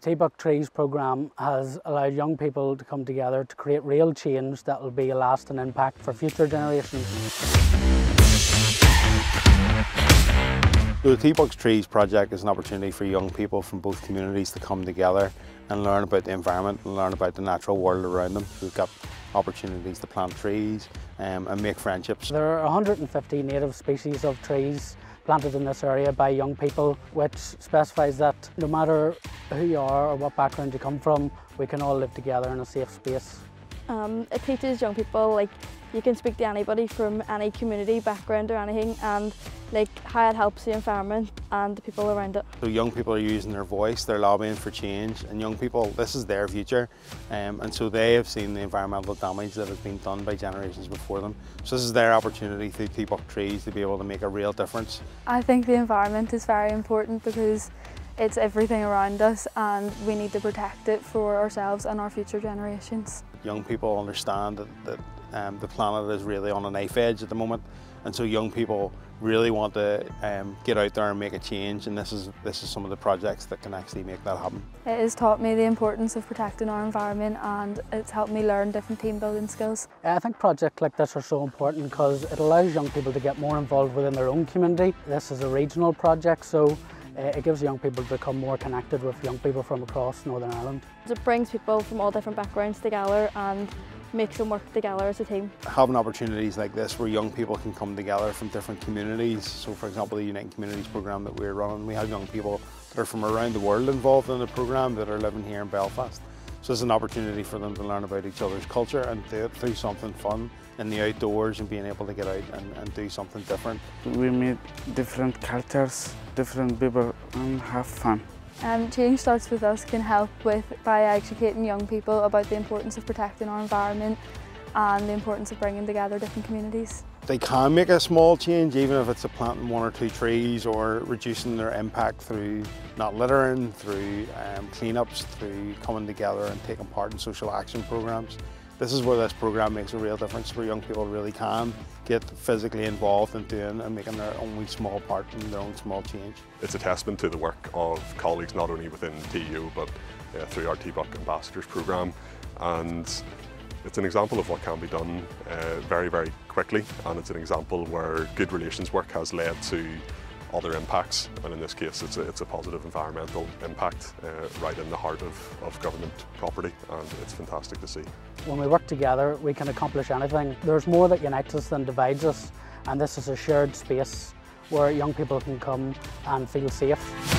T:BUC Trees programme has allowed young people to come together to create real change that will be a lasting impact for future generations. The T:BUC Trees project is an opportunity for young people from both communities to come together and learn about the environment and learn about the natural world around them. We've got opportunities to plant trees um, and make friendships. There are 150 native species of trees planted in this area by young people, which specifies that no matter who you are or what background you come from, we can all live together in a safe space. Um, it teaches young people like you can speak to anybody from any community background or anything and like how it helps the environment and the people around it. So young people are using their voice, they're lobbying for change and young people, this is their future um, and so they have seen the environmental damage that has been done by generations before them. So this is their opportunity through T:BUC Trees to be able to make a real difference. I think the environment is very important because it's everything around us and we need to protect it for ourselves and our future generations. Young people understand that, that um, the planet is really on a knife edge at the moment and so young people really want to um, get out there and make a change and this is this is some of the projects that can actually make that happen. It has taught me the importance of protecting our environment and it's helped me learn different team building skills. I think projects like this are so important because it allows young people to get more involved within their own community. This is a regional project so Uh, it gives young people to become more connected with young people from across Northern Ireland. It brings people from all different backgrounds together and makes them work together as a team. Having opportunities like this where young people can come together from different communities, so for example the Uniting Communities programme that we're running, we have young people that are from around the world involved in the programme that are living here in Belfast. So it's an opportunity for them to learn about each other's culture and do it through something fun in the outdoors and being able to get out and, and do something different. We meet different cultures, different people and have fun. Um, Change Starts With Us can help with by educating young people about the importance of protecting our environment and the importance of bringing together different communities. They can make a small change even if it's a planting one or two trees or reducing their impact through not littering, through um, cleanups, through coming together and taking part in social action programs. This is where this programme makes a real difference where young people really can get physically involved in doing and making their own small part in their own small change. It's a testament to the work of colleagues not only within TU but uh, through our T:BUC Ambassadors programme and it's an example of what can be done uh, very, very quickly and it's an example where good relations work has led to other impacts and in this case it's a, it's a positive environmental impact uh, right in the heart of, of government property and it's fantastic to see. When we work together we can accomplish anything. There's more that unites us than divides us and this is a shared space where young people can come and feel safe.